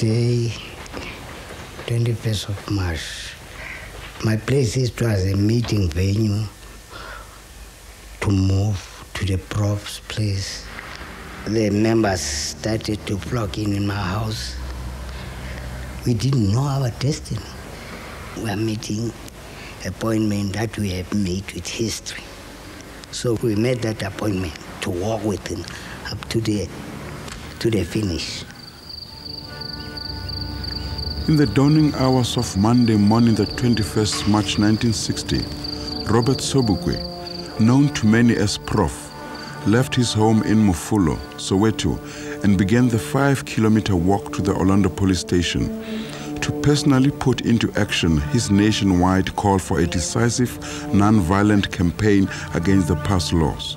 day, 21st of March, my place it was a meeting venue to move to the prof's place. The members started to flock in in my house. We didn't know our destiny. We are meeting appointment that we have made with history. So we made that appointment to walk with him up to the to the finish. In the dawning hours of Monday morning, the 21st March 1960, Robert Sobukwe, known to many as Prof, left his home in Mofolo, Soweto, and began the five kilometer walk to the Orlando police station to personally put into action his nationwide call for a decisive, non-violent campaign against the pass laws.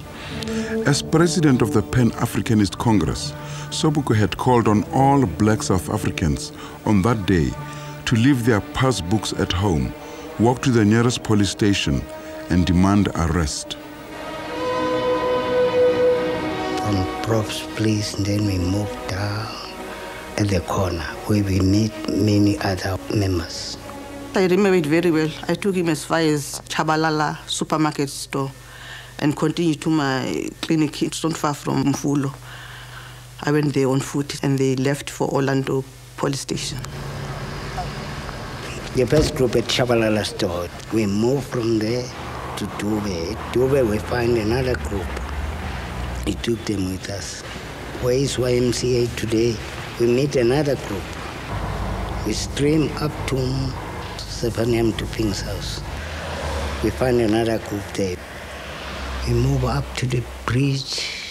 As president of the Pan Africanist Congress, Sobukwe had called on all black South Africans on that day to leave their passbooks at home, walk to the nearest police station, and demand arrest. Um, from Prof's place, then we moved down at the corner where we meet many other members. I remember it very well. I took him as far as Chabalala supermarket store and continued to my clinic. It's not far from Mofolo. I went there on foot and they left for Orlando police station. The first group at Chabalala store, we moved from there to Dube. Dube, we find another group. We took them with us. Where is YMCA today? We meet another group. We stream up to Sepanium to Pink's house. We find another group there. We move up to the bridge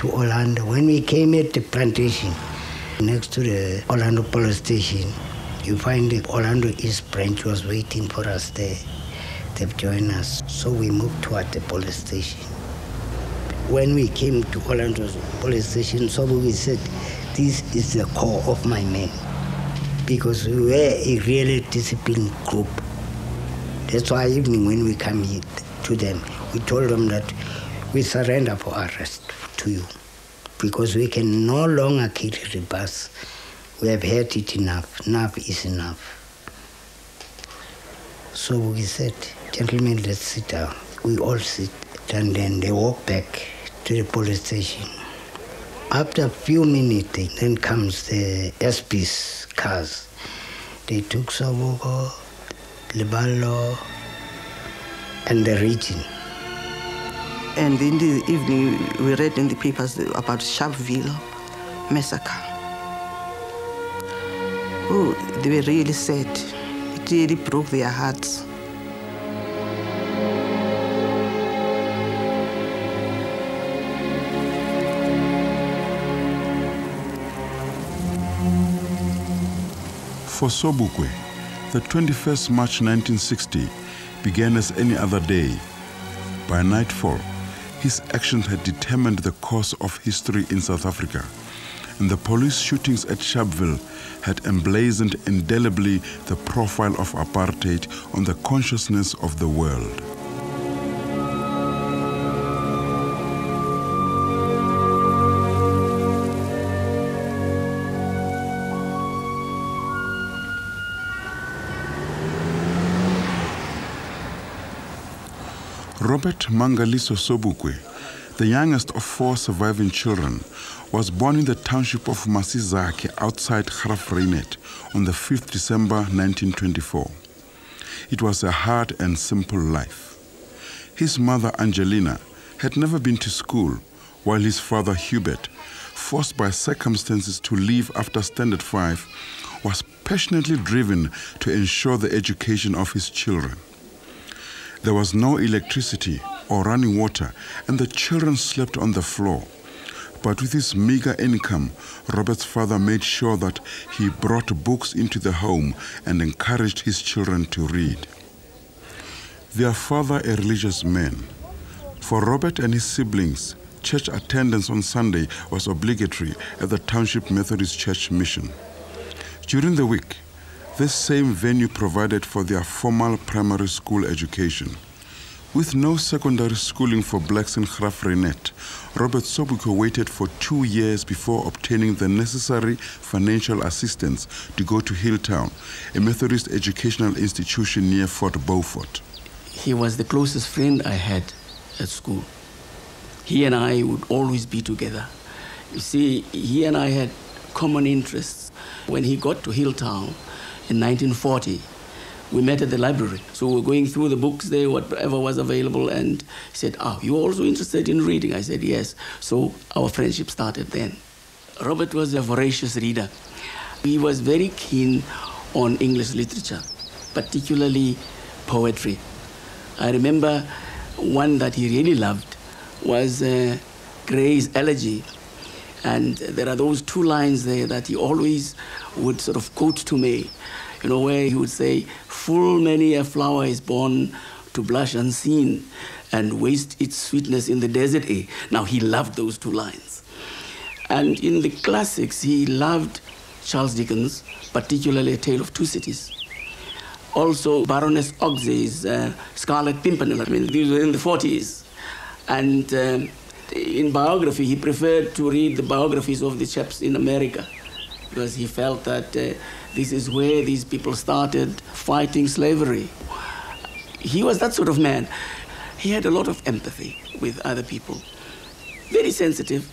to Orlando. When we came at the plantation, next to the Orlando police station, you find the Orlando East branch was waiting for us there. They've joined us. So we moved toward the police station. When we came to Orlando police station, so we said, this is the core of my men. Because we were a really disciplined group. That's why even when we come here to them, we told them that we surrender for arrest to you. Because we can no longer carry the bus. We have had it enough. Enough is enough. So we said, gentlemen, let's sit down. We all sit. And then they walk back to the police station. After a few minutes, then comes the SP's cars. They took Sobukwe, Leballo, and the region. And in the evening, we read in the papers about Sharpeville massacre. Oh, they were really sad. It really broke their hearts. For Sobukwe, the 21st March 1960 began as any other day. By nightfall, his actions had determined the course of history in South Africa, and the police shootings at Sharpeville had emblazoned indelibly the profile of apartheid on the consciousness of the world. Robert Mangaliso Sobukwe, the youngest of four surviving children, was born in the township of Masizakhe outside Graaff-Reinet on the 5th December 1924. It was a hard and simple life. His mother, Angelina, had never been to school, while his father, Hubert, forced by circumstances to leave after Standard 5, was passionately driven to ensure the education of his children. There was no electricity or running water, and the children slept on the floor. But with his meager income, Robert's father made sure that he brought books into the home and encouraged his children to read. Their father, a religious man. For Robert and his siblings, church attendance on Sunday was obligatory at the Township Methodist Church Mission. During the week, this same venue provided for their formal primary school education. With no secondary schooling for blacks in Graaff-Reinet, Robert Sobukwe waited for two years before obtaining the necessary financial assistance to go to Healdtown, a Methodist educational institution near Fort Beaufort. He was the closest friend I had at school. He and I would always be together. You see, he and I had common interests. When he got to Healdtown in 1940, we met at the library. So we were going through the books there, whatever was available, and he said, Oh, you're also interested in reading? I said, Yes. So our friendship started then. Robert was a voracious reader. He was very keen on English literature, particularly poetry. I remember one that he really loved was uh, Gray's Elegy. And there are those two lines there that he always would sort of quote to me you know, where he would say, Full many a flower is born to blush unseen and waste its sweetness in the desert. Now, he loved those two lines. And in the classics, he loved Charles Dickens, particularly A Tale of Two Cities. Also, Baroness Orczy's uh, Scarlet Pimpernel. I mean, these were in the 40s. And um, in biography, he preferred to read the biographies of the chaps in America because he felt that uh, this is where these people started fighting slavery. He was that sort of man. He had a lot of empathy with other people, very sensitive,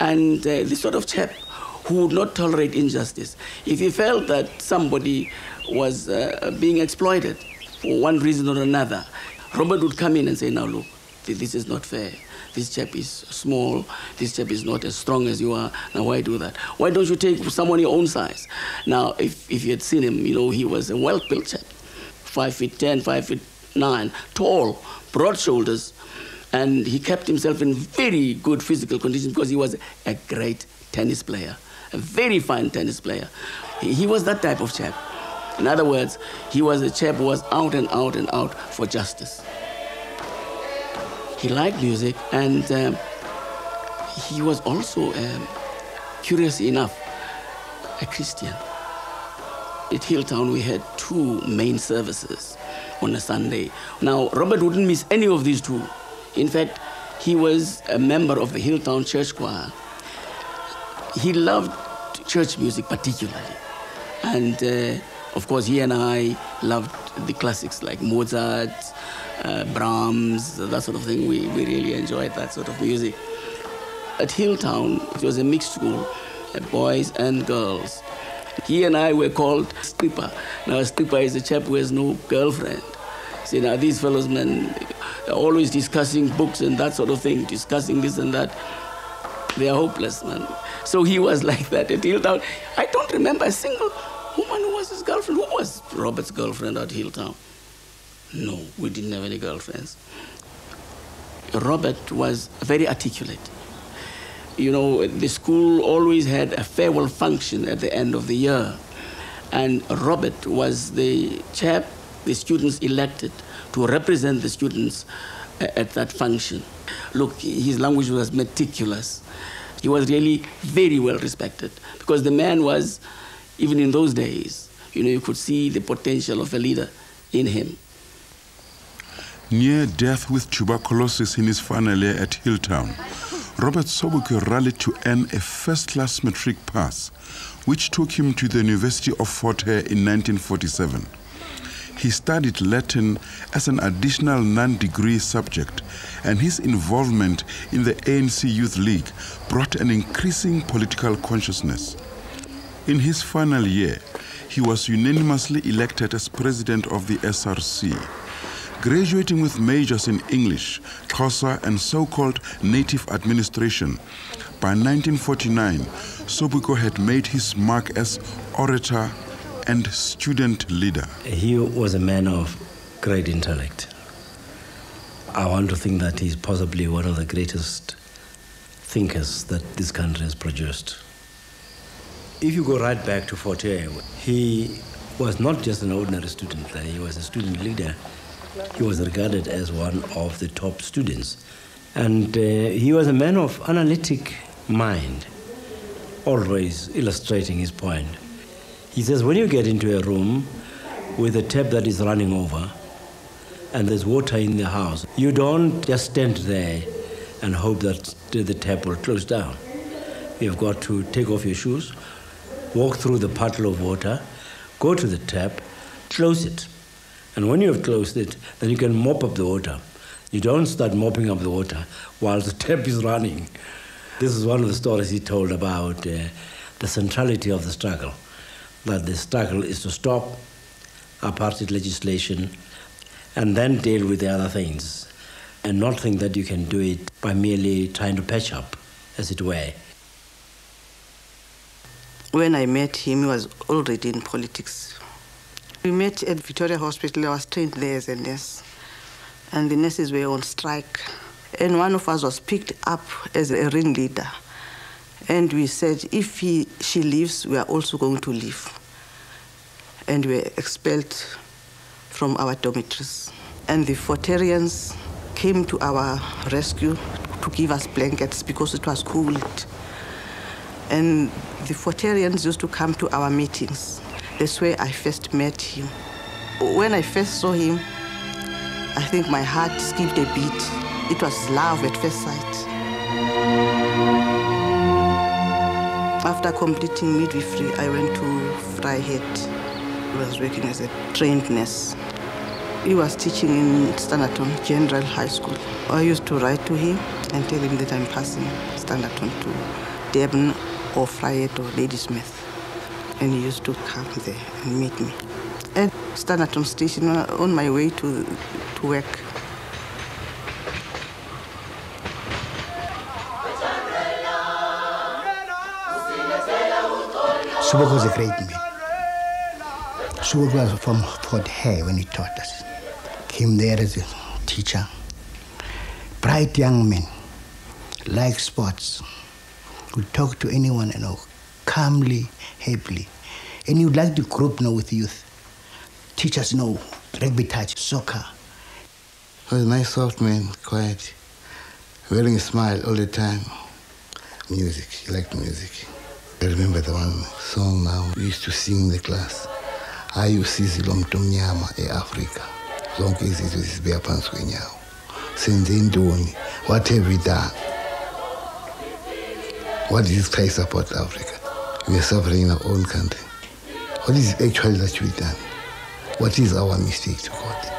and uh, the sort of chap who would not tolerate injustice. If he felt that somebody was uh, being exploited for one reason or another, Robert would come in and say, Now, look, this is not fair. This chap is small. This chap is not as strong as you are. Now, why do that? Why don't you take someone your own size? Now, if, if you had seen him, you know, he was a well built chap. Five feet ten, five feet nine, tall, broad shoulders. And he kept himself in very good physical condition because he was a great tennis player, a very fine tennis player. He, he was that type of chap. In other words, he was a chap who was out and out and out for justice. He liked music, and um, he was also, um, curious enough, a Christian. At Healdtown, we had two main services on a Sunday. Now, Robert wouldn't miss any of these two. In fact, he was a member of the Healdtown Church Choir. He loved church music particularly. And uh, of course, he and I loved the classics like Mozart, uh, Brahms, that sort of thing. We, we really enjoyed that sort of music. At Healdtown, it was a mixed school, uh, boys and girls. He and I were called stripper. Now, a stripper is a chap who has no girlfriend. See, now these fellows, men, they're always discussing books and that sort of thing, discussing this and that. They are hopeless, man. So he was like that at Healdtown. I don't remember a single woman who was his girlfriend. Who was Robert's girlfriend at Healdtown? No, we didn't have any girlfriends. Robert was very articulate. You know, the school always had a farewell function at the end of the year. And Robert was the chap the students elected to represent the students uh, at that function. Look, his language was meticulous. He was really very well respected because the man was, even in those days, you know, you could see the potential of a leader in him. Near death with tuberculosis in his final year at Healdtown, Robert Sobukwe rallied to earn a first-class matric pass, which took him to the University of Fort Hare in 1947. He studied Latin as an additional non-degree subject, and his involvement in the ANC Youth League brought an increasing political consciousness. In his final year, he was unanimously elected as president of the SRC graduating with majors in English, Xhosa, and so-called native administration. By 1949, Sobukwe had made his mark as orator and student leader. He was a man of great intellect. I want to think that he's possibly one of the greatest thinkers that this country has produced. If you go right back to Fort Hare, he was not just an ordinary student, he was a student leader he was regarded as one of the top students. And uh, he was a man of analytic mind, always illustrating his point. He says, when you get into a room with a tap that is running over, and there's water in the house, you don't just stand there and hope that the tap will close down. You've got to take off your shoes, walk through the puddle of water, go to the tap, close it. And when you have closed it, then you can mop up the water. You don't start mopping up the water while the tap is running. This is one of the stories he told about uh, the centrality of the struggle. That the struggle is to stop apartheid legislation and then deal with the other things and not think that you can do it by merely trying to patch up, as it were. When I met him, he was already in politics. We met at Victoria Hospital. I was trained there as a nurse. And the nurses were on strike. And one of us was picked up as a ringleader. And we said, if he, she leaves, we are also going to leave. And we were expelled from our dormitories. And the Fortarians came to our rescue to give us blankets because it was cold. And the Fortarians used to come to our meetings. That's where I first met him. When I first saw him, I think my heart skipped a beat. It was love at first sight. After completing midwifery, I went to Vryheid. I was working as a trained nurse. He was teaching in Standerton General High School. I used to write to him and tell him that I'm passing Standerton to Durban or Vryheid or Ladysmith. And he used to come there and meet me. And stand at Standerton Station on my way to, to work. Subok was a great man. Subok was from Fort Hare when he taught us. Came there as a teacher. Bright young man, like sports, would talk to anyone, you know, calmly, happily. And would like to group know, with youth. Teach us, you know, rugby touch, soccer. He was a nice, soft man, quiet, wearing a smile all the time. Music, he liked music. I remember the one song now we used to sing in the class. ayusizi lomntu omnyama eAfrika zonke izizwe zibeka phansi kwenyawo senze intoni what have we done what is Christ about Africa we are suffering in our own country what is actually that we've done what is our mistake to God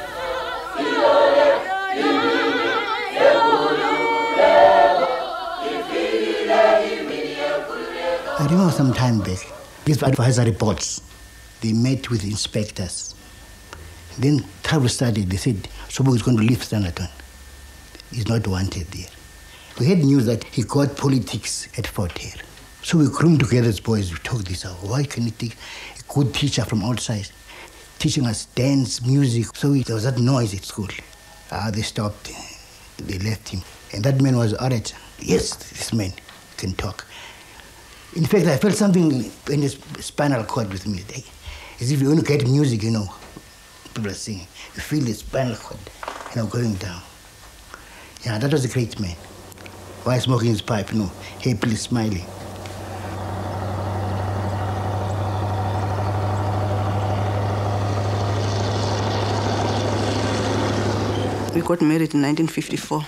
I remember some time back, these advisory reports, they met with inspectors. Then travel started, they said, Sobo is going to leave Standerton. He's not wanted there. We had news that he got politics at Fort Hare. So we groomed together as boys, we talked this out. Why can he take a good teacher from outside teaching us dance, music? So we, there was that noise at school. Ah, they stopped, they left him. And that man was Oret. Yes, this man can talk. In fact, I felt something in his spinal cord with me. As if you want to get music, you know, people are singing. You feel the spinal cord, you know, going down. Yeah, that was a great man. While smoking his pipe, you know, happily smiling. We got married in 1954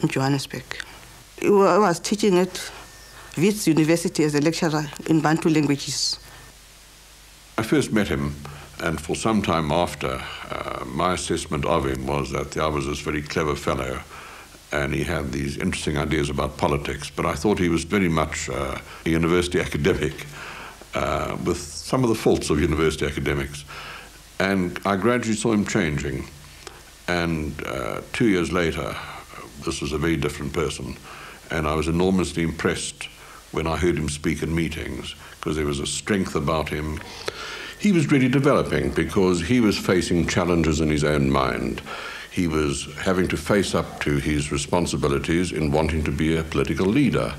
in Johannesburg. I was teaching at Wits University as a lecturer in Bantu languages. I first met him, and for some time after, uh, my assessment of him was that I was this very clever fellow, and he had these interesting ideas about politics. But I thought he was very much uh, a university academic, uh, with some of the faults of university academics. And I gradually saw him changing. And uh, two years later, this was a very different person, and I was enormously impressed when I heard him speak in meetings because there was a strength about him. He was really developing because he was facing challenges in his own mind. He was having to face up to his responsibilities in wanting to be a political leader.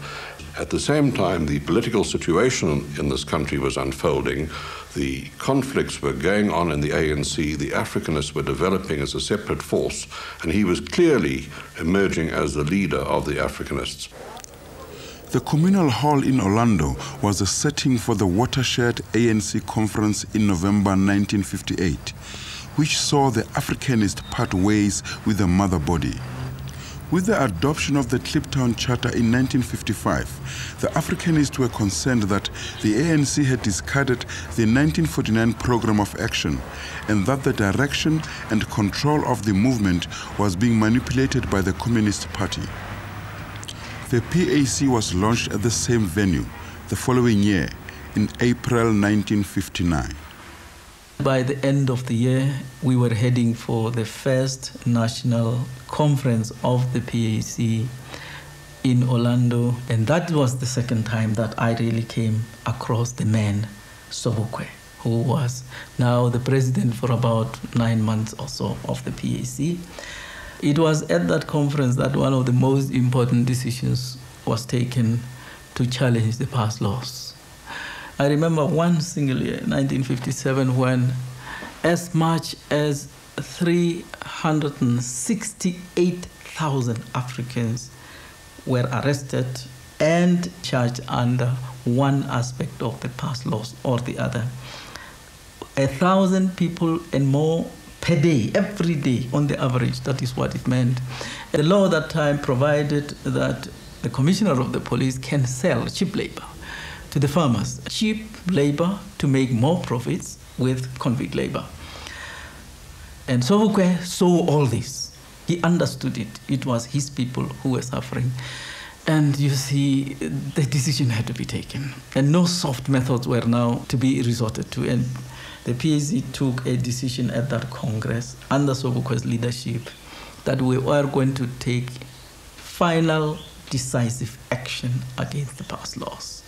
At the same time, the political situation in this country was unfolding. The conflicts were going on in the ANC. The Africanists were developing as a separate force, and he was clearly emerging as the leader of the Africanists. The communal hall in Orlando was the setting for the Watershed ANC conference in November 1958, which saw the Africanist part ways with the mother body. With the adoption of the Kliptown Charter in 1955, the Africanists were concerned that the ANC had discarded the 1949 program of action and that the direction and control of the movement was being manipulated by the Communist Party. The PAC was launched at the same venue the following year, in April 1959. By the end of the year, we were heading for the first national conference of the PAC in Orlando, and that was the second time that I really came across the man, Sobukwe, who was now the president for about nine months or so of the PAC. It was at that conference that one of the most important decisions was taken to challenge the pass laws. I remember one single year, 1957, when as much as 368,000 Africans were arrested and charged under one aspect of the pass laws or the other. A thousand people and more per day, every day on the average, that is what it meant. The law at that time provided that the commissioner of the police can sell cheap labor to the farmers cheap labor to make more profits with convict labor. And Sobukwe saw all this. He understood it. It was his people who were suffering. And you see, the decision had to be taken. And no soft methods were now to be resorted to. And the PAC took a decision at that Congress under Sobukwe's leadership that we were going to take final decisive action against the pass laws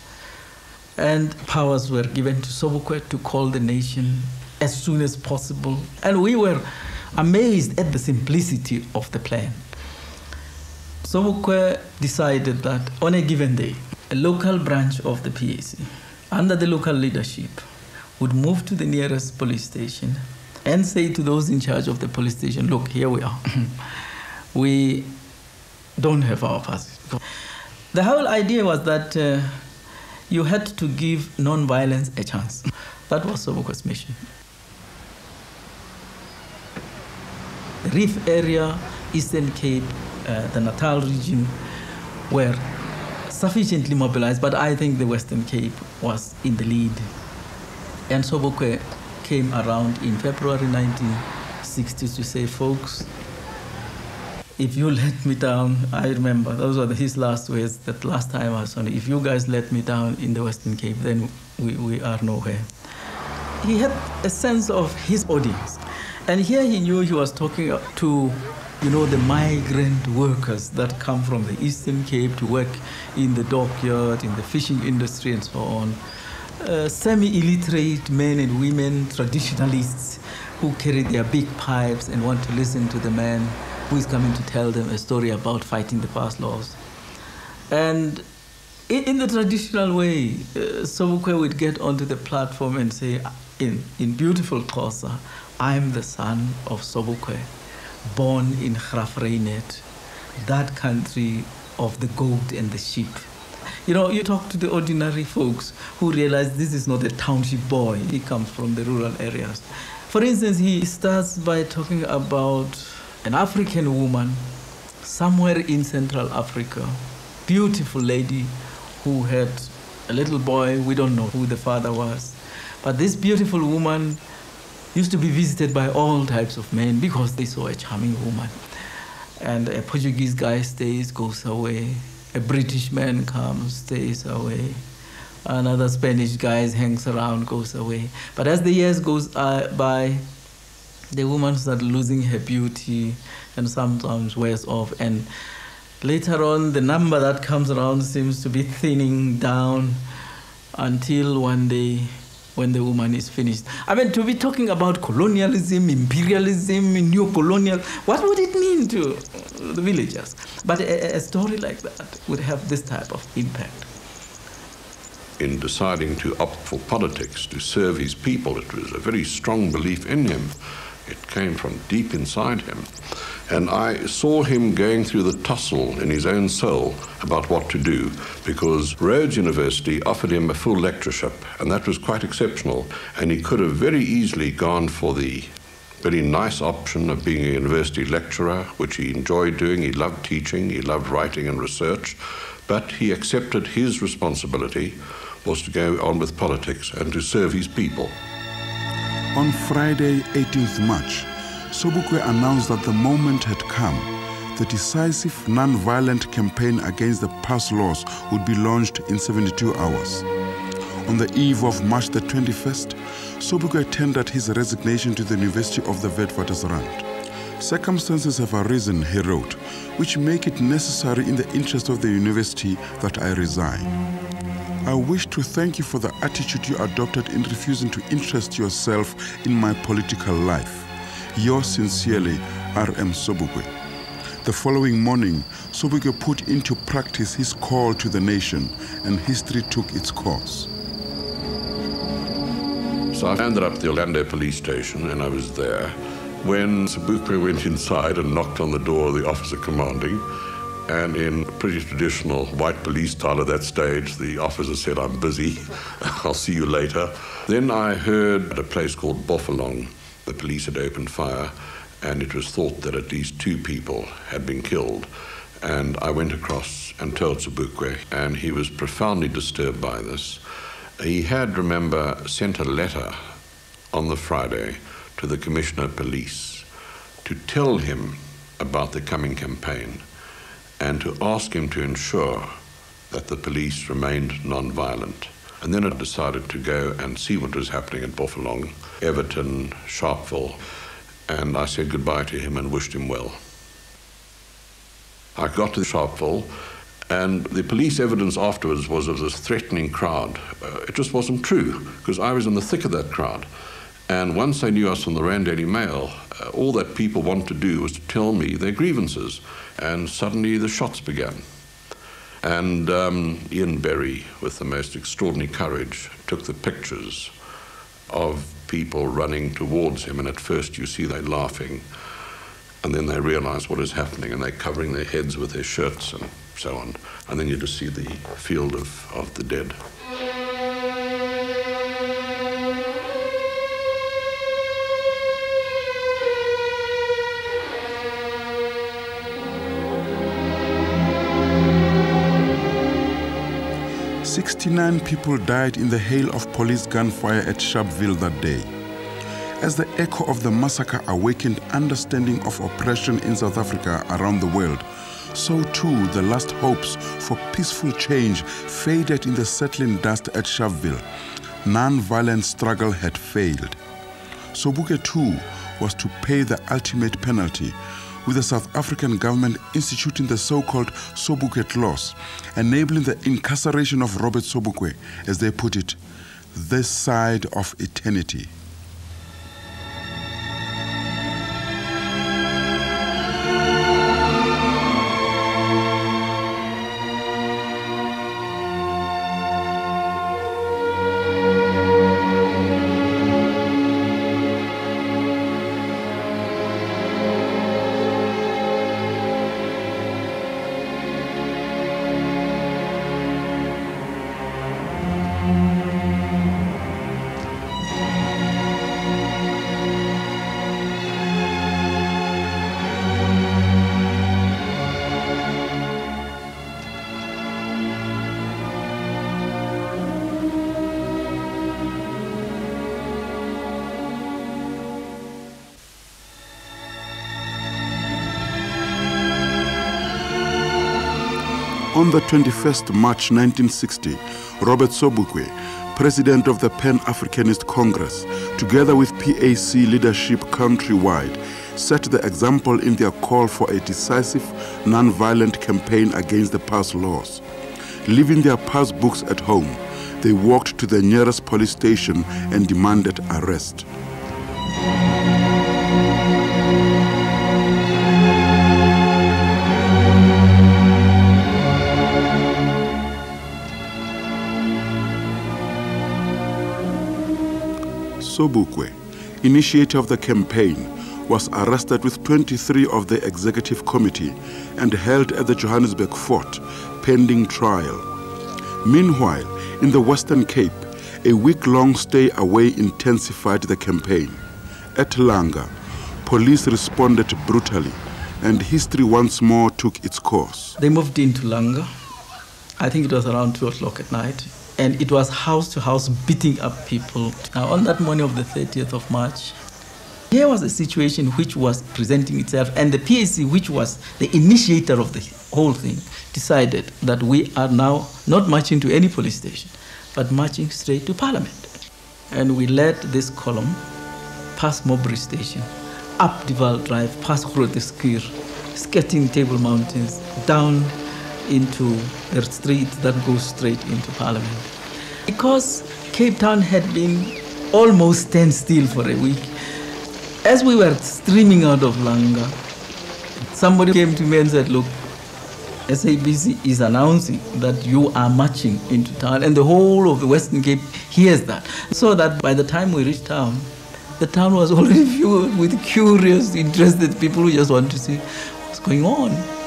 and powers were given to Sobukwe to call the nation as soon as possible. And we were amazed at the simplicity of the plan. Sobukwe decided that on a given day, a local branch of the PAC, under the local leadership, would move to the nearest police station and say to those in charge of the police station, look, here we are. we don't have our passes. The whole idea was that uh, you had to give non-violence a chance. That was Sobukwe's mission. The Reef area, Eastern Cape, uh, the Natal region were sufficiently mobilized, but I think the Western Cape was in the lead. And Sobukwe came around in February 1960 to say, folks, if you let me down, I remember those were his last words. That last time I was on. If you guys let me down in the Western Cape, then we, we are nowhere. He had a sense of his audience, and here he knew he was talking to, you know, the migrant workers that come from the Eastern Cape to work in the dockyard, in the fishing industry, and so on. Uh, semi-illiterate men and women, traditionalists, who carry their big pipes and want to listen to the man who is coming to tell them a story about fighting the pass laws. And in, in the traditional way, uh, Sobukwe would get onto the platform and say, in, in beautiful Xhosa, I'm the son of Sobukwe, born in Graaff-Reinet, that country of the goat and the sheep. You know, you talk to the ordinary folks who realize this is not a township boy, he comes from the rural areas. For instance, he starts by talking about an African woman somewhere in Central Africa, beautiful lady who had a little boy, we don't know who the father was. But this beautiful woman used to be visited by all types of men because they saw a charming woman. And a Portuguese guy stays, goes away. A British man comes, stays away. Another Spanish guy hangs around, goes away. But as the years goes uh, by, the woman started losing her beauty and sometimes wears off. And later on, the number that comes around seems to be thinning down until one day when the woman is finished. I mean, to be talking about colonialism, imperialism, new colonial, what would it mean to the villagers? But a, a story like that would have this type of impact in deciding to opt for politics to serve his people. It was a very strong belief in him. It came from deep inside him. And I saw him going through the tussle in his own soul about what to do because Rhodes University offered him a full lectureship, and that was quite exceptional. And he could have very easily gone for the very nice option of being a university lecturer, which he enjoyed doing. He loved teaching, he loved writing and research, but he accepted his responsibility was to go on with politics and to serve his people. On Friday, 18th March, Sobukwe announced that the moment had come. The decisive non-violent campaign against the pass laws would be launched in 72 hours. On the eve of March the 21st, Sobukwe tendered his resignation to the University of the Witwatersrand. Circumstances have arisen, he wrote, which make it necessary in the interest of the university that I resign. I wish to thank you for the attitude you adopted in refusing to interest yourself in my political life. Yours sincerely, R.M. Sobukwe. The following morning, Sobukwe put into practice his call to the nation, and history took its course. So I ended up at the Orlando police station, and I was there when Sobukwe went inside and knocked on the door of the officer commanding. And in pretty traditional white police style at that stage, the officer said, I'm busy, I'll see you later. Then I heard at a place called Bophelong, the police had opened fire, and it was thought that at least two people had been killed. And I went across and told Sobukwe, and he was profoundly disturbed by this. He had, remember, sent a letter on the Friday to the Commissioner of Police to tell him about the coming campaign and to ask him to ensure that the police remained non-violent. And then I decided to go and see what was happening at Bophelong, Evaton, Sharpeville, and I said goodbye to him and wished him well. I got to Sharpeville, and the police evidence afterwards was of this threatening crowd. Uh, it just wasn't true, because I was in the thick of that crowd. And once they knew us from the Rand Daily Mail, uh, all that people wanted to do was to tell me their grievances. And suddenly the shots began. And um, Ian Berry, with the most extraordinary courage, took the pictures of people running towards him. And at first you see they're laughing. And then they realize what is happening and they're covering their heads with their shirts and so on. And then you just see the field of, of the dead. 69 people died in the hail of police gunfire at Sharpeville that day. As the echo of the massacre awakened understanding of oppression in South Africa around the world, so too the last hopes for peaceful change faded in the settling dust at Sharpeville. Non-violent struggle had failed. Sobukwe too was to pay the ultimate penalty with the South African government instituting the so-called Sobukwe clause, enabling the incarceration of Robert Sobukwe, as they put it, this side of eternity. On the 21st March 1960, Robert Sobukwe, president of the Pan-Africanist Congress, together with PAC leadership countrywide, set the example in their call for a decisive, non-violent campaign against the pass laws. Leaving their pass books at home, they walked to the nearest police station and demanded arrest. Sobukwe, initiator of the campaign, was arrested with 23 of the executive committee and held at the Johannesburg fort pending trial. Meanwhile, in the Western Cape, a week-long stay away intensified the campaign. At Langa, police responded brutally, and history once more took its course. They moved into Langa. I think it was around 2 o'clock at night. And it was house to house beating up people. Now, on that morning of the 30th of March, here was a situation which was presenting itself, and the PAC, which was the initiator of the whole thing, decided that we are now not marching to any police station, but marching straight to Parliament. And we led this column past Mowbray Station, up De Waal Drive, past Groote Schuur, skirting Table Mountains, down into the street that goes straight into Parliament. Because Cape Town had been almost standstill for a week, as we were streaming out of Langa, somebody came to me and said, Look, SABC is announcing that you are marching into town, and the whole of the Western Cape hears that. So that by the time we reached town, the town was already filled with curious, interested people who just want to see what's going on.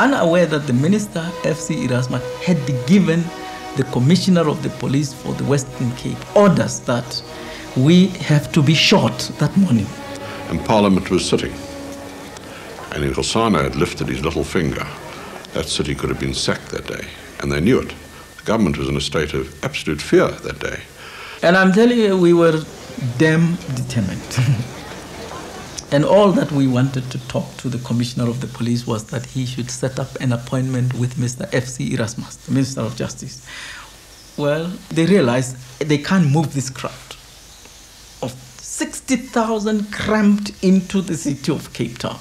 Unaware that the minister, FC Erasmus, had given the commissioner of the police for the Western Cape orders that we have to be shot that morning. And Parliament was sitting. And if Kgosana had lifted his little finger, that city could have been sacked that day. And they knew it. The government was in a state of absolute fear that day. And I'm telling you, we were damn determined. and all that we wanted to talk to the commissioner of the police was that he should set up an appointment with Mr. F.C. Erasmus, the Minister of Justice. Well, they realized they can't move this crowd of 60,000 cramped into the city of Cape Town.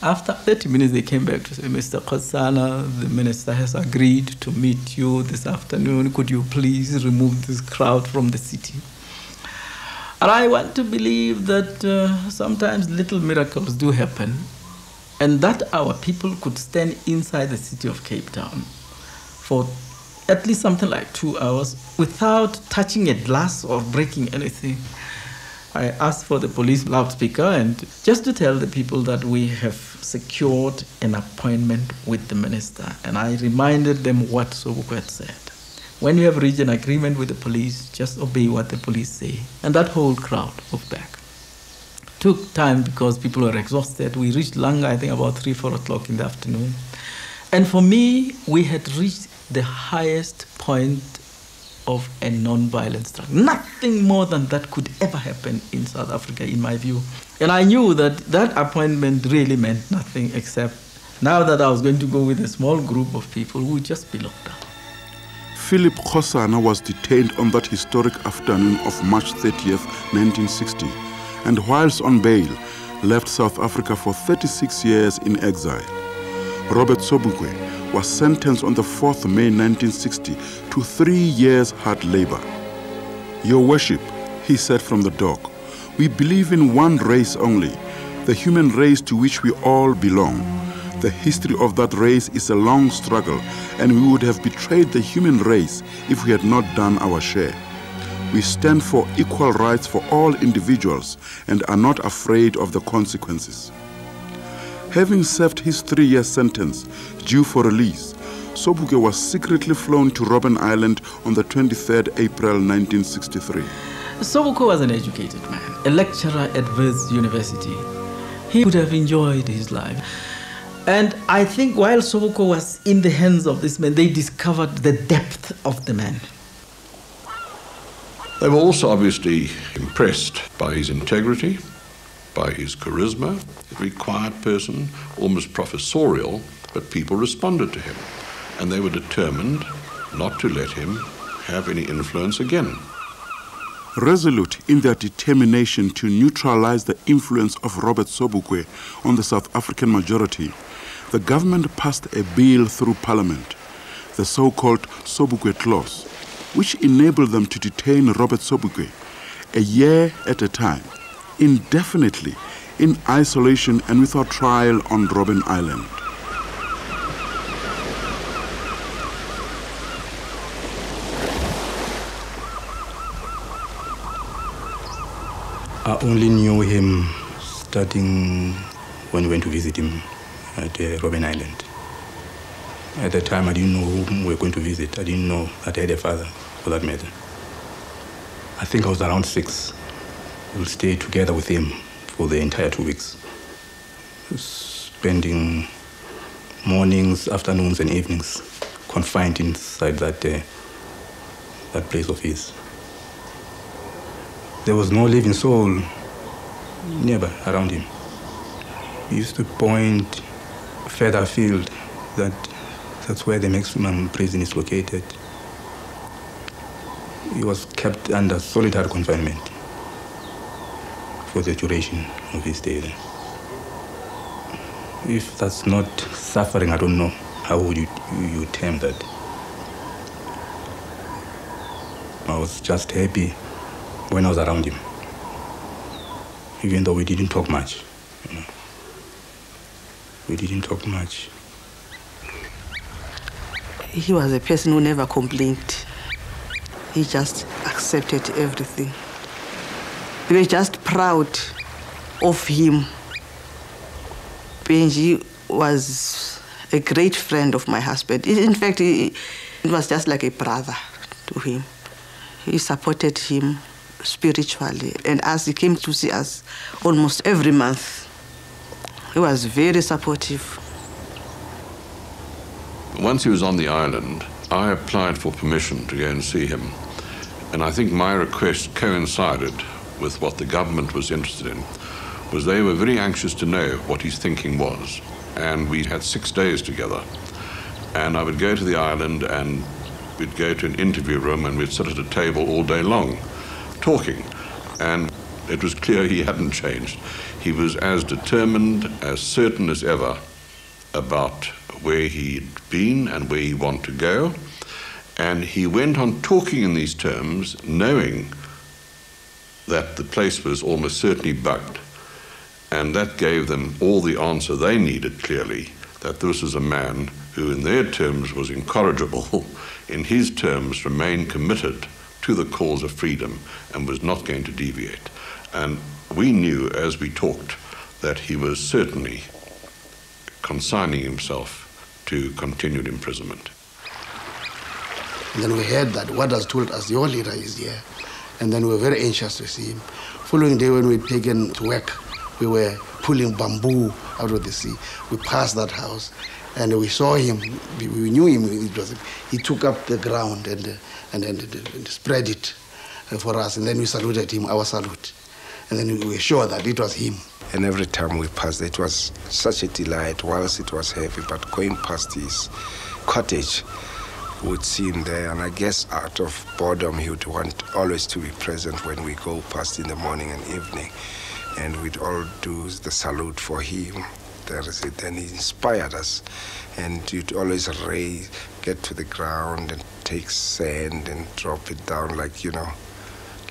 After 30 minutes, they came back to say, Mr. Kgosana, the minister has agreed to meet you this afternoon. Could you please remove this crowd from the city? And I want to believe that uh, sometimes little miracles do happen, and that our people could stand inside the city of Cape Town for at least something like two hours without touching a glass or breaking anything. I asked for the police loudspeaker and just to tell the people that we have secured an appointment with the minister. And I reminded them what Sobukwe had said. When you have reached an agreement with the police, just obey what the police say. And that whole crowd moved back. Took time because people were exhausted. We reached Langa, I think, about 3, 4 o'clock in the afternoon. And for me, we had reached the highest point of a non-violent struggle. Nothing more than that could ever happen in South Africa, in my view. And I knew that that appointment really meant nothing except now that I was going to go with a small group of people who would just be locked up. Philip Kgosana was detained on that historic afternoon of March 30th, 1960, and whilst on bail, left South Africa for 36 years in exile. Robert Sobukwe was sentenced on the 4th May 1960 to three years hard labor. Your worship, he said from the dock, we believe in one race only, the human race to which we all belong. The history of that race is a long struggle, and we would have betrayed the human race if we had not done our share. We stand for equal rights for all individuals and are not afraid of the consequences. Having served his three year sentence, due for release, Sobukwe was secretly flown to Robben Island on the 23rd April 1963. Sobukwe was an educated man, a lecturer at Wits University. He would have enjoyed his life. And I think while Sobukwe was in the hands of this man, they discovered the depth of the man. They were also obviously impressed by his integrity, by his charisma, a very quiet person, almost professorial, but people responded to him. And they were determined not to let him have any influence again. Resolute in their determination to neutralize the influence of Robert Sobukwe on the South African majority, the government passed a bill through parliament, the so called Sobukwe Clause, which enabled them to detain Robert Sobukwe a year at a time, indefinitely, in isolation and without trial on Robben Island. I only knew him starting when we went to visit him at uh, Robben Island. At the time, I didn't know whom we were going to visit. I didn't know that I had a father, for that matter. I think I was around six. We'll stay together with him for the entire two weeks, spending mornings, afternoons, and evenings confined inside that, uh, that place of his. There was no living soul nearby around him. He used to point further afield that that's where the maximum prison is located. He was kept under solitary confinement for the duration of his stay there. If that's not suffering, I don't know how would you, you term that. I was just happy when I was around him, even though we didn't talk much. You know. We didn't talk much. He was a person who never complained. He just accepted everything. We were just proud of him. Benji was a great friend of my husband. In fact, he, it was just like a brother to him. He supported him spiritually. And as he came to see us almost every month, he was very supportive. Once he was on the island, I applied for permission to go and see him. And I think my request coincided with what the government was interested in, was they were very anxious to know what his thinking was. And we had six days together. And I would go to the island and we'd go to an interview room and we'd sit at a table all day long, talking. And it was clear he hadn't changed. He was as determined, as certain as ever about where he'd been and where he wanted to go. And he went on talking in these terms, knowing that the place was almost certainly bugged. And that gave them all the answer they needed clearly that this was a man who, in their terms, was incorrigible, in his terms, remained committed to the cause of freedom and was not going to deviate. And we knew as we talked that he was certainly consigning himself to continued imprisonment. And then we heard that what has told us old leader is here. And then we were very anxious to see him. Following day when we taken to work, we were pulling bamboo out of the sea. We passed that house and we saw him. We knew him. It was, he took up the ground and, and, and, and spread it for us. And then we saluted him, our salute. And then we were sure that it was him. And every time we passed, it was such a delight, whilst it was heavy. But going past his cottage, would see him there. And I guess out of boredom, he would want always to be present when we go past in the morning and evening. And we'd all do the salute for him. There is it. And he inspired us. And you'd always raise, get to the ground and take sand and drop it down like, you know,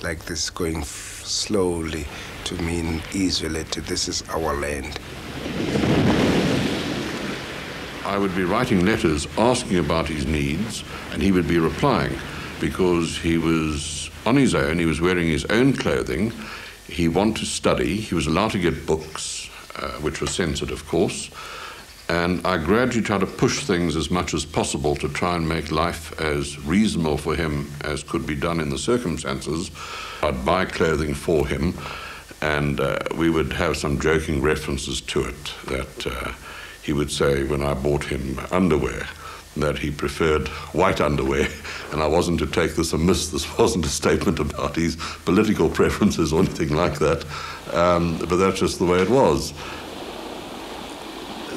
like this going slowly to mean easily to this is our land. I would be writing letters asking about his needs, and he would be replying because he was on his own, he was wearing his own clothing, he wanted to study, he was allowed to get books, uh, which was censored, of course. And I gradually tried to push things as much as possible to try and make life as reasonable for him as could be done in the circumstances. I'd buy clothing for him, and uh, we would have some joking references to it that. Uh, he would say when I bought him underwear that he preferred white underwear, and I wasn't to take this amiss. This wasn't a statement about his political preferences or anything like that, um, but that's just the way it was.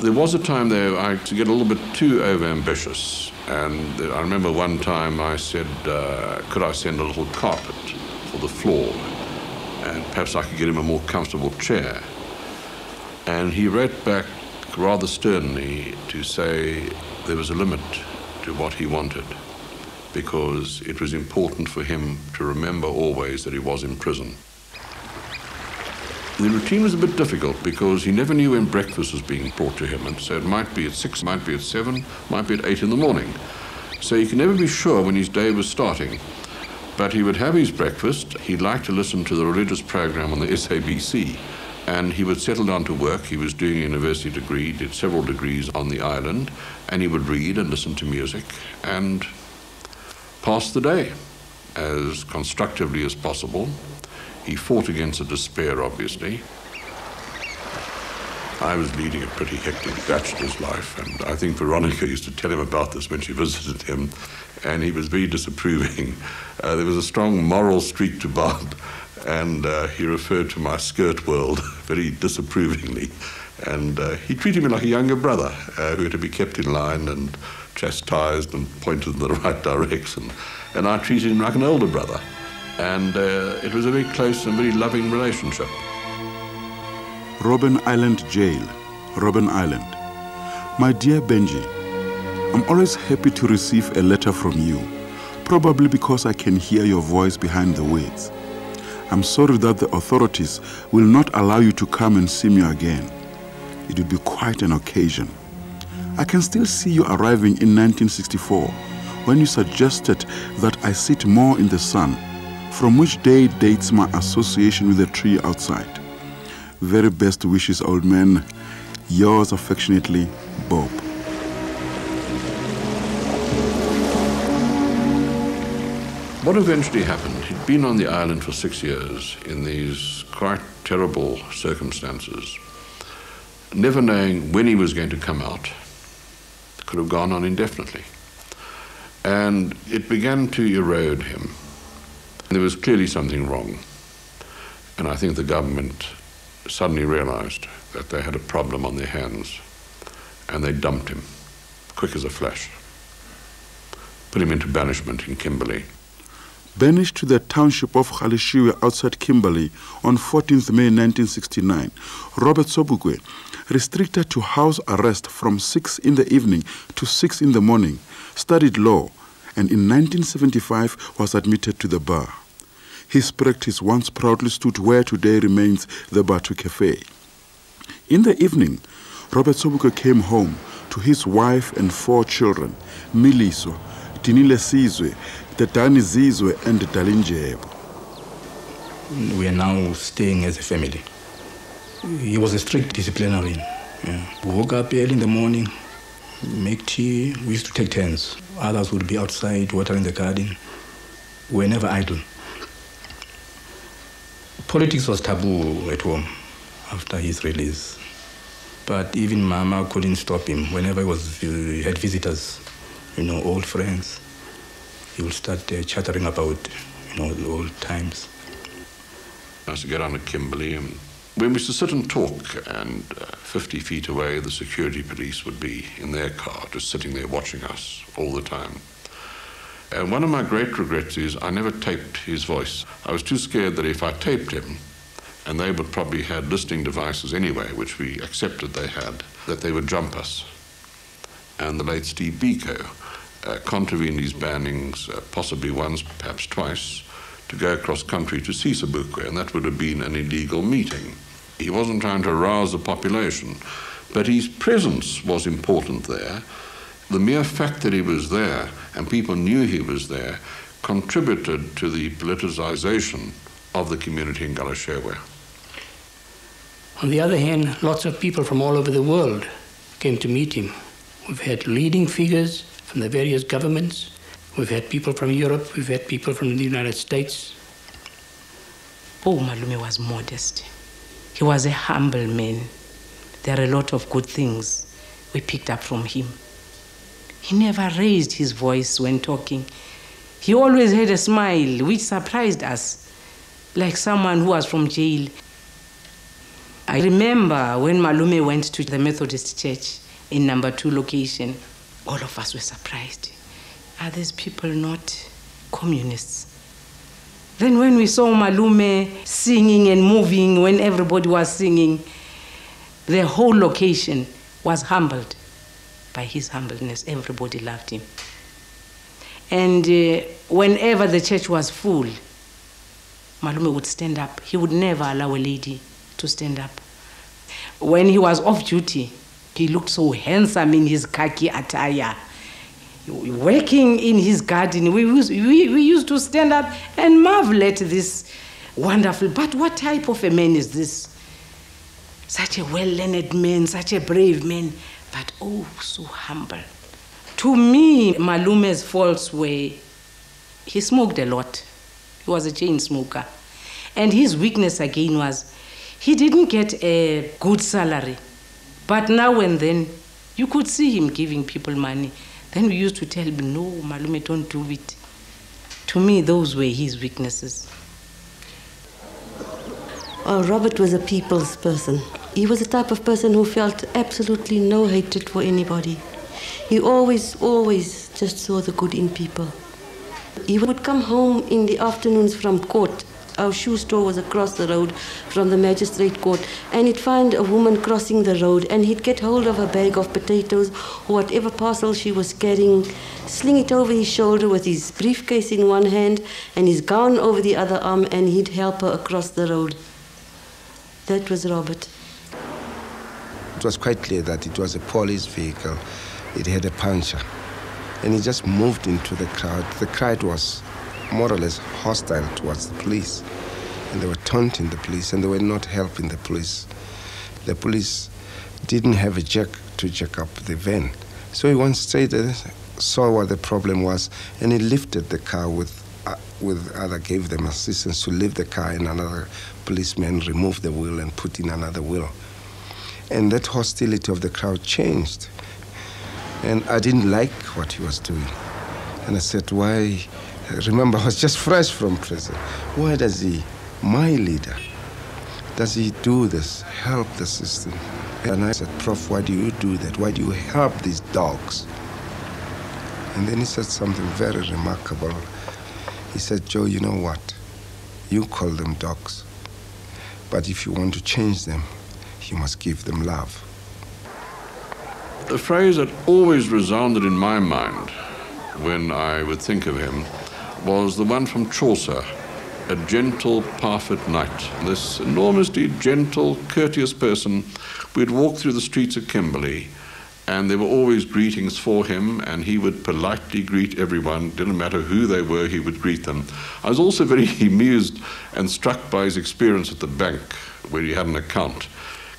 There was a time there I to get a little bit too overambitious, and I remember one time I said, uh, "Could I send a little carpet for the floor, and perhaps I could get him a more comfortable chair?" And he wrote back rather sternly to say there was a limit to what he wanted because it was important for him to remember always that he was in prison. The routine was a bit difficult because he never knew when breakfast was being brought to him, and so it might be at six, might be at seven, might be at eight in the morning. So he could never be sure when his day was starting. But he would have his breakfast. He'd like to listen to the religious program on the SABC. And he would settle down to work. He was doing a university degree, did several degrees on the island, and he would read and listen to music and pass the day as constructively as possible. He fought against the despair, obviously. I was leading a pretty hectic bachelor's life, and I think Veronica used to tell him about this when she visited him, and he was very disapproving. Uh, there was a strong moral streak to Bob, and uh, he referred to my skirt world very disapprovingly. And uh, he treated me like a younger brother uh, who had to be kept in line and chastised and pointed in the right direction. And I treated him like an older brother. And uh, it was a very close and very loving relationship. Robben Island Jail, Robben Island. My dear Benji, I'm always happy to receive a letter from you, probably because I can hear your voice behind the words. I'm sorry that the authorities will not allow you to come and see me again. It would be quite an occasion. I can still see you arriving in 1964 when you suggested that I sit more in the sun, from which day dates my association with the tree outside. Very best wishes, old man. Yours affectionately, Bob. What eventually happened, he'd been on the island for six years in these quite terrible circumstances, never knowing when he was going to come out. Could have gone on indefinitely. And it began to erode him. There was clearly something wrong. And I think the government suddenly realized that they had a problem on their hands and they dumped him, quick as a flash. Put him into banishment in Kimberley. Banished to the township of Galeshewe outside Kimberley on 14th May 1969, Robert Sobukwe, restricted to house arrest from 6 in the evening to 6 in the morning, studied law, and in 1975 was admitted to the bar. His practice once proudly stood where today remains the Batu Cafe. In the evening, Robert Sobukwe came home to his wife and four children, Miliso, Tinile Sizwe, Tetani Zizwe, and Dalindyebo. We are now staying as a family. He was a strict disciplinarian. Yeah. We woke up early in the morning, make tea. We used to take turns. Others would be outside watering the garden. We were never idle. Politics was taboo at home after his release. But even Mama couldn't stop him. Whenever he, was, he had visitors, you know, old friends, he would start uh, chattering about, you know, the old times. I used to get on at Kimberley and we used to sit and talk, and uh, 50 feet away, the security police would be in their car, just sitting there watching us all the time. And one of my great regrets is I never taped his voice. I was too scared that if I taped him, and they would probably had listening devices anyway, which we accepted they had, that they would jump us. And the late Steve Biko uh, contravened these bannings, uh, possibly once, perhaps twice, to go across country to see Sobukwe, and that would have been an illegal meeting. He wasn't trying to rouse the population, but his presence was important there. The mere fact that he was there and people knew he was there contributed to the politicization of the community in Galeshewe. On the other hand, lots of people from all over the world came to meet him. We've had leading figures from the various governments. We've had people from Europe. We've had people from the United States. Oh, Malume was modest. He was a humble man. There are a lot of good things we picked up from him. He never raised his voice when talking. He always had a smile, which surprised us, like someone who was from jail. I remember when Malume went to the Methodist church in number two location, all of us were surprised. Are these people not communists? Then when we saw Malume singing and moving, when everybody was singing, the whole location was humbled by his humbleness. Everybody loved him. And uh, whenever the church was full, Malume would stand up. He would never allow a lady to stand up. When he was off duty, he looked so handsome in his khaki attire. Working in his garden, we used, we, we used to stand up and marvel at this wonderful. But what type of a man is this? Such a well learned man, such a brave man, but oh, so humble. To me, Malume's faults were he smoked a lot. He was a chain smoker. And his weakness again was he didn't get a good salary. But now and then, you could see him giving people money. Then we used to tell him, no, Malume, don't do it. To me, those were his weaknesses. Oh, Robert was a people's person. He was the type of person who felt absolutely no hatred for anybody. He always, always just saw the good in people. He would come home in the afternoons from court. Our shoe store was across the road from the magistrate court, and he'd find a woman crossing the road, and he'd get hold of a bag of potatoes or whatever parcel she was carrying, sling it over his shoulder with his briefcase in one hand and his gown over the other arm, and he'd help her across the road. That was Robert. It was quite clear that it was a police vehicle. It had a puncher. And he just moved into the crowd. The crowd was more or less hostile towards the police. And they were taunting the police and they were not helping the police. The police didn't have a jack to jack up the van. So he went straight and saw what the problem was and he lifted the car with uh, with other gave them assistance to lift the car and another policeman removed the wheel and put in another wheel. And that hostility of the crowd changed. And I didn't like what he was doing. And I said, why? Remember, I was just fresh from prison. Why does he, my leader, does he do this, help the system? And I said, Prof, why do you do that? Why do you help these dogs? And then he said something very remarkable. He said, Joe, you know what? You call them dogs. But if you want to change them, you must give them love. The phrase that always resounded in my mind when I would think of him was the one from Chaucer, a gentle, Parfit knight. This enormously gentle, courteous person, we'd walk through the streets of Kimberley, and there were always greetings for him, and he would politely greet everyone. Didn't matter who they were, he would greet them. I was also very amused and struck by his experience at the bank, where he had an account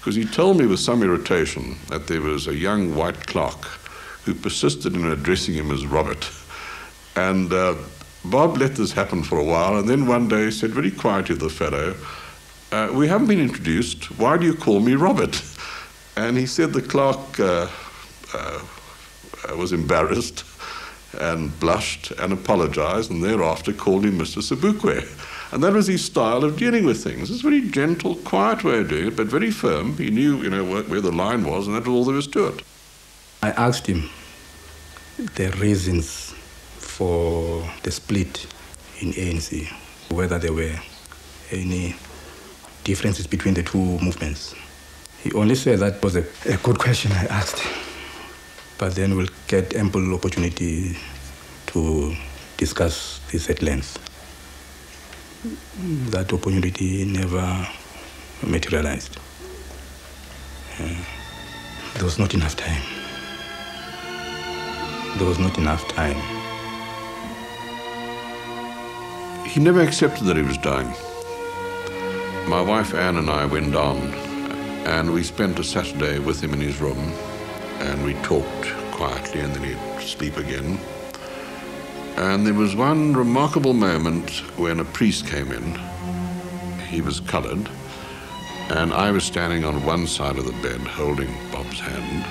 because he told me with some irritation that there was a young white clerk who persisted in addressing him as Robert. And uh, Bob let this happen for a while, and then one day said very quietly to the fellow, uh, We haven't been introduced. Why do you call me Robert? And he said the clerk uh, uh was embarrassed and blushed and apologized, and thereafter called him Mr. Sobukwe. And that was his style of dealing with things. It's a very gentle, quiet way of doing it, but very firm. He knew, you know, where, where the line was, and that was all there was to it. I asked him the reasons for the split in ANC, whether there were any differences between the two movements. He only said that was a, a good question I asked, but then we'll get ample opportunity to discuss this at length that opportunity never materialized. Uh, there was not enough time. There was not enough time. He never accepted that he was dying. My wife Anne and I went down and we spent a Saturday with him in his room and we talked quietly and then he'd sleep again. And there was one remarkable moment when a priest came in. He was colored, and I was standing on one side of the bed holding Bob's hand.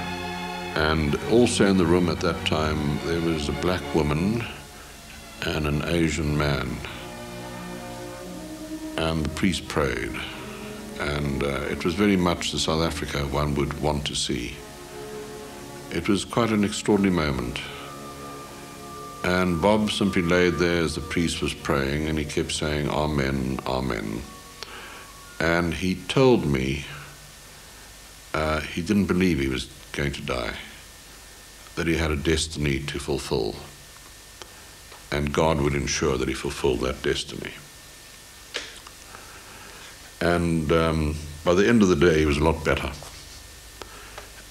And also in the room at that time, there was a black woman and an Asian man. And the priest prayed. And uh, it was very much the South Africa one would want to see. It was quite an extraordinary moment. And Bob simply laid there as the priest was praying, and he kept saying, Amen, Amen. And he told me uh, he didn't believe he was going to die, that he had a destiny to fulfill, and God would ensure that he fulfilled that destiny. And um, by the end of the day, he was a lot better.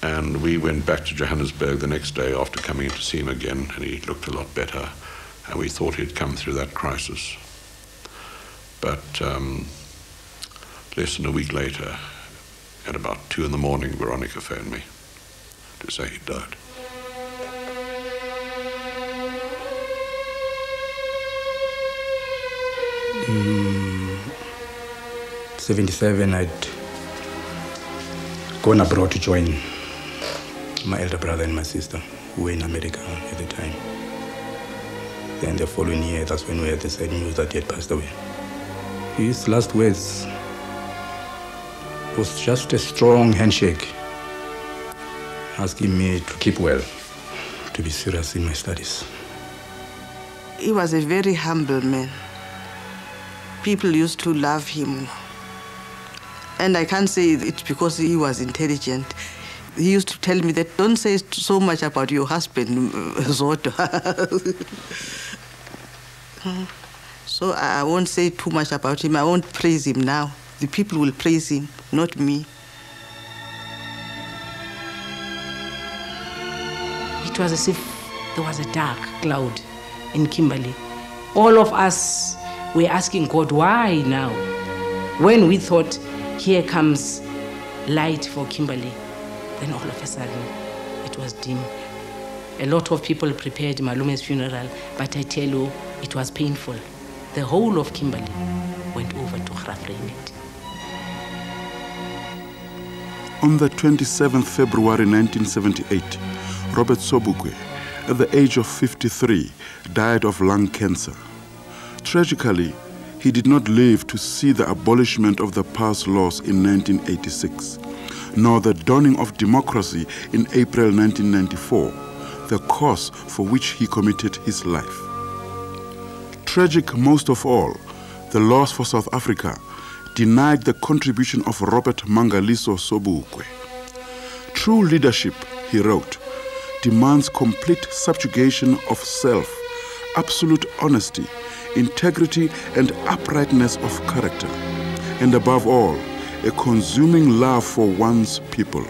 And we went back to Johannesburg the next day after coming in to see him again, and he looked a lot better. And we thought he'd come through that crisis. But um, less than a week later, at about two in the morning, Veronica phoned me to say he'd died. Mm, 77, I'd gone abroad to join my elder brother and my sister, were in America at the time. Then the following year, that's when we had the sad news that he had passed away. His last words was just a strong handshake, asking me to keep well, to be serious in my studies. He was a very humble man. People used to love him. And I can't say it's because he was intelligent. He used to tell me that don't say so much about your husband, Zoto. so I won't say too much about him. I won't praise him now. The people will praise him, not me. It was as if there was a dark cloud in Kimberley. All of us were asking God, why now? When we thought, here comes light for Kimberley, then all of a sudden it was dim. A lot of people prepared Malume's funeral, but I tell you, it was painful. The whole of Kimberley went over to Graaff-Reinet. On the 27th February 1978, Robert Sobukwe, at the age of 53, died of lung cancer. Tragically, he did not live to see the abolishment of the pass laws in 1986, nor the dawning of democracy in April 1994, the cause for which he committed his life. Tragic most of all, the loss for South Africa denied the contribution of Robert Mangaliso Sobukwe. True leadership, he wrote, demands complete subjugation of self, absolute honesty, integrity, and uprightness of character, and above all, a consuming love for one's people.